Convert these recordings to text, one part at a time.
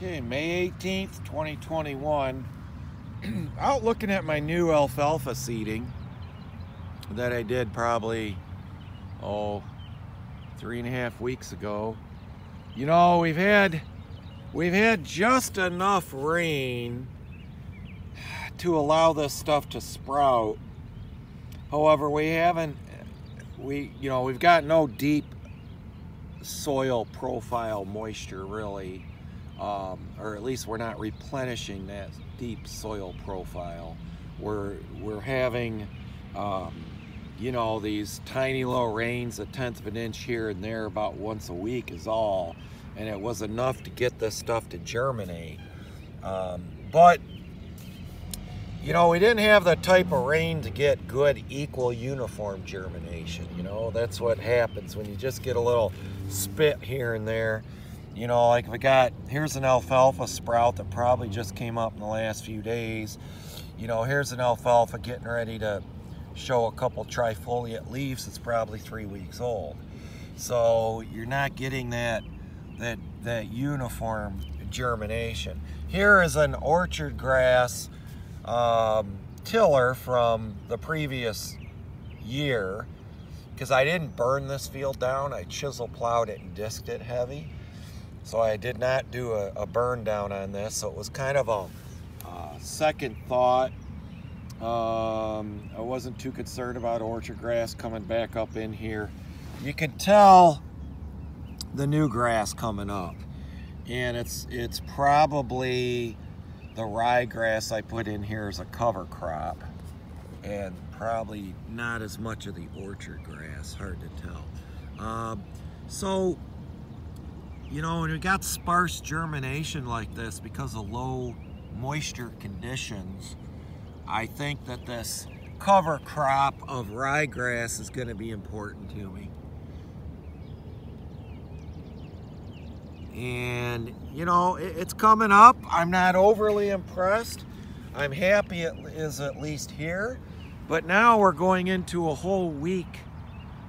Okay, May 18th, 2021. Out looking at my new alfalfa seeding that I did probably, oh, three and a half weeks ago. You know, we've had, we've had just enough rain to allow this stuff to sprout. However, we haven't, we, you know, we've got no deep soil profile moisture really um, or at least we're not replenishing that deep soil profile. We're, we're having, um, you know, these tiny little rains, a tenth of an inch here and there about once a week is all. And it was enough to get this stuff to germinate. Um, but, you know, we didn't have the type of rain to get good, equal, uniform germination. You know, that's what happens when you just get a little spit here and there. You know, like we got, here's an alfalfa sprout that probably just came up in the last few days. You know, here's an alfalfa getting ready to show a couple trifoliate leaves It's probably three weeks old. So you're not getting that, that, that uniform germination. Here is an orchard grass um, tiller from the previous year because I didn't burn this field down. I chisel plowed it and disked it heavy. So I did not do a, a burn down on this. So it was kind of a uh, second thought. Um, I wasn't too concerned about orchard grass coming back up in here. You can tell the new grass coming up. And it's, it's probably the ryegrass I put in here as a cover crop. And probably not as much of the orchard grass, hard to tell. Um, so you know, when we got sparse germination like this because of low moisture conditions, I think that this cover crop of ryegrass is going to be important to me. And, you know, it's coming up. I'm not overly impressed. I'm happy it is at least here. But now we're going into a whole week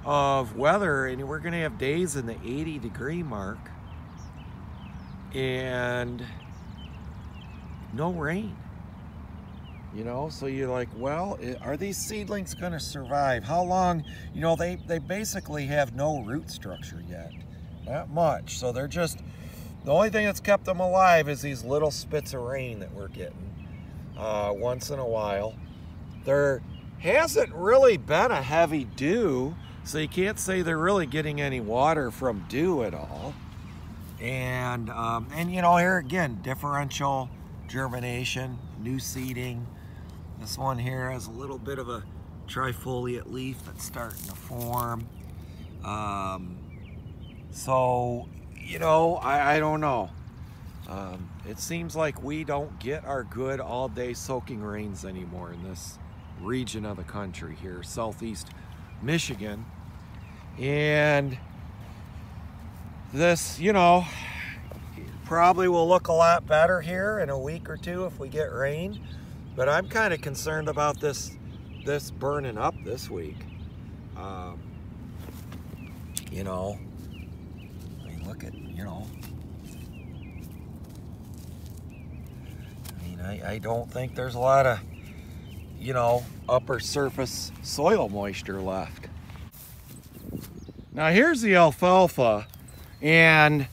of weather and we're going to have days in the 80 degree mark and no rain. You know so you're like well are these seedlings going to survive? How long you know they they basically have no root structure yet not much. So they're just the only thing that's kept them alive is these little spits of rain that we're getting uh, once in a while. There hasn't really been a heavy dew so you can't say they're really getting any water from dew at all and, um, and you know, here again, differential germination, new seeding. This one here has a little bit of a trifoliate leaf that's starting to form. Um, so, you know, I, I don't know. Um, it seems like we don't get our good all day soaking rains anymore in this region of the country here, southeast Michigan. And this, you know, probably will look a lot better here in a week or two if we get rain. But I'm kind of concerned about this this burning up this week. Um, you know, I mean, look at, you know, I mean, I, I don't think there's a lot of, you know, upper surface soil moisture left. Now here's the alfalfa and,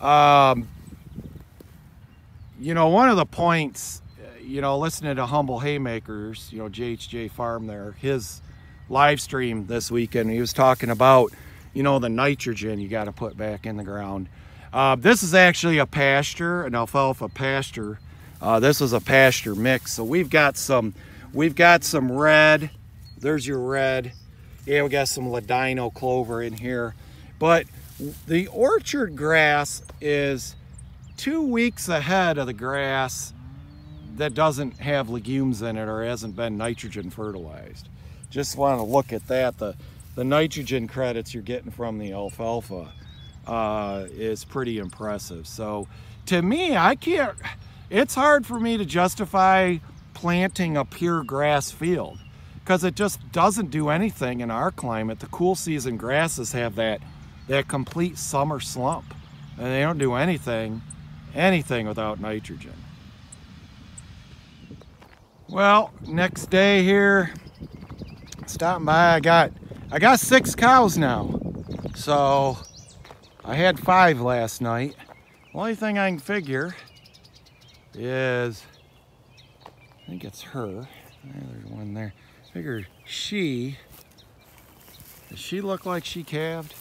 um, you know, one of the points, you know, listening to Humble Haymakers, you know, JHJ Farm there, his live stream this weekend, he was talking about, you know, the nitrogen you got to put back in the ground. Uh, this is actually a pasture, an alfalfa pasture. Uh, this is a pasture mix. So we've got some, we've got some red. There's your red. Yeah, we got some ladino clover in here. But the orchard grass is two weeks ahead of the grass that doesn't have legumes in it or hasn't been nitrogen fertilized. Just want to look at that. The, the nitrogen credits you're getting from the alfalfa uh, is pretty impressive. So to me, I can't, it's hard for me to justify planting a pure grass field because it just doesn't do anything in our climate. The cool season grasses have that that complete summer slump and they don't do anything anything without nitrogen. Well, next day here, stopping by, I got, I got six cows now. So I had five last night. Only thing I can figure is, I think it's her. There's one there. Figure she, does she look like she calved?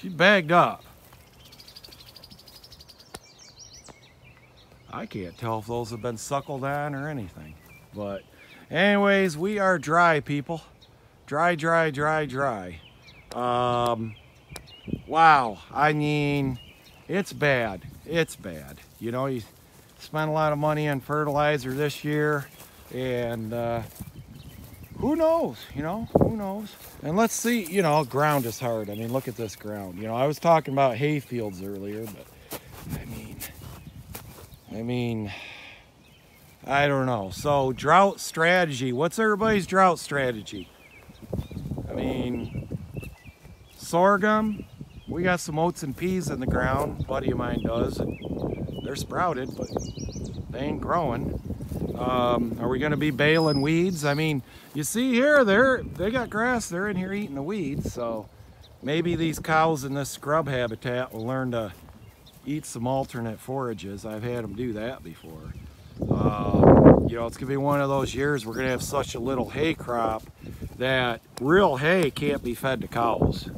She bagged up. I can't tell if those have been suckled on or anything. But anyways, we are dry people. Dry, dry, dry, dry. Um, wow, I mean, it's bad. It's bad. You know, you spent a lot of money on fertilizer this year and uh, who knows, you know, who knows? And let's see, you know, ground is hard. I mean, look at this ground. You know, I was talking about hay fields earlier, but I mean, I mean, I don't know. So drought strategy, what's everybody's drought strategy? I mean, sorghum, we got some oats and peas in the ground, buddy of mine does, they're sprouted, but they ain't growing. Um, are we going to be baling weeds? I mean, you see here, they're, they got grass. They're in here eating the weeds. So maybe these cows in this scrub habitat will learn to eat some alternate forages. I've had them do that before. Um, you know, it's going to be one of those years we're going to have such a little hay crop that real hay can't be fed to cows.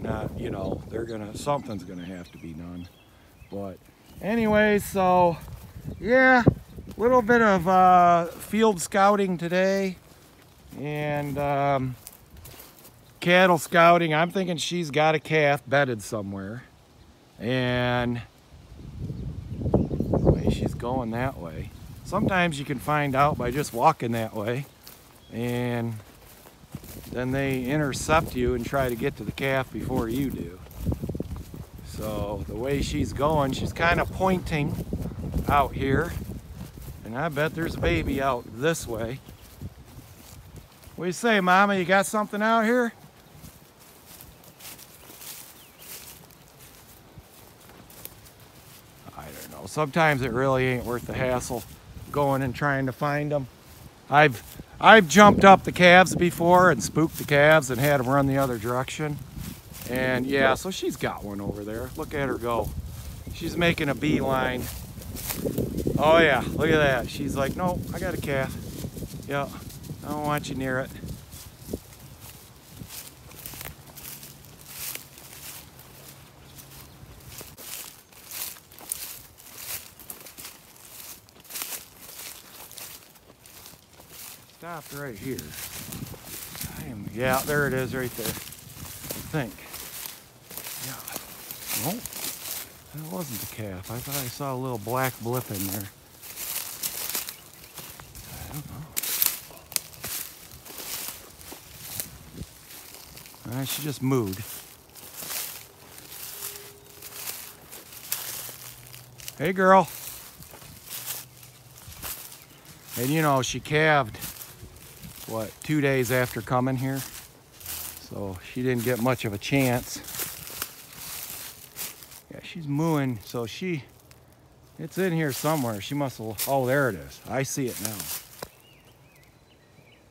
Not, you know, they're going to, something's going to have to be done. But anyway, so yeah, little bit of uh, field scouting today and um, cattle scouting. I'm thinking she's got a calf bedded somewhere and she's going that way. Sometimes you can find out by just walking that way and then they intercept you and try to get to the calf before you do. So the way she's going, she's kind of pointing out here and I bet there's a baby out this way. What do you say, Mama? You got something out here? I don't know. Sometimes it really ain't worth the hassle going and trying to find them. I've I've jumped up the calves before and spooked the calves and had them run the other direction. And yeah, so she's got one over there. Look at her go. She's making a beeline Oh yeah, look at that. She's like, no, I got a calf. Yeah, I don't want you near it. Stopped right here. Am, yeah, there it is right there. I think. Yeah. Nope. That wasn't a calf. I thought I saw a little black blip in there. I don't know. Alright, she just moved. Hey girl. And you know, she calved, what, two days after coming here. So she didn't get much of a chance she's mooing, so she, it's in here somewhere. She must have, oh, there it is. I see it now.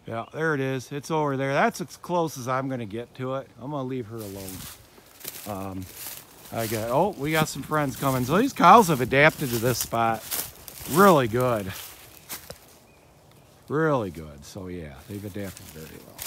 Yeah, there it is. It's over there. That's as close as I'm gonna get to it. I'm gonna leave her alone. Um, I got, oh, we got some friends coming. So these cows have adapted to this spot really good. Really good. So yeah, they've adapted very well.